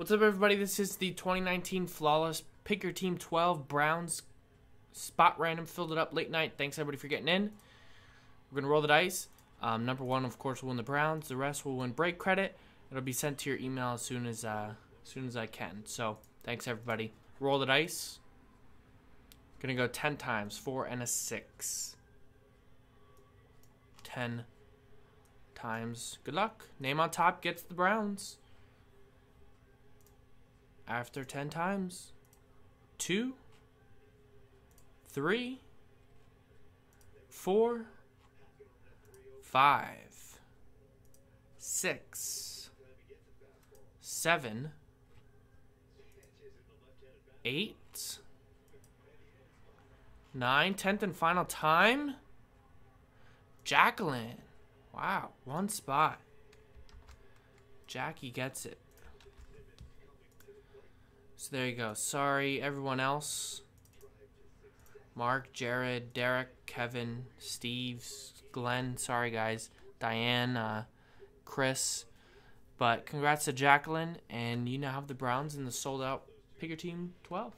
What's up, everybody? This is the 2019 Flawless Pick Your Team 12 Browns spot random. Filled it up late night. Thanks, everybody, for getting in. We're going to roll the dice. Um, number one, of course, will win the Browns. The rest will win break credit. It'll be sent to your email as soon as, uh, as soon as I can. So, thanks, everybody. Roll the dice. Gonna go 10 times. 4 and a 6. 10 times. Good luck. Name on top gets the Browns after 10 times. Two, three, four, five, six, seven, eight, nine, tenth and final time. Jacqueline. Wow, one spot. Jackie gets it. So there you go. Sorry, everyone else. Mark, Jared, Derek, Kevin, Steve, Glenn. Sorry, guys. Diane, uh, Chris. But congrats to Jacqueline, and you now have the Browns in the sold out Pick Your Team 12.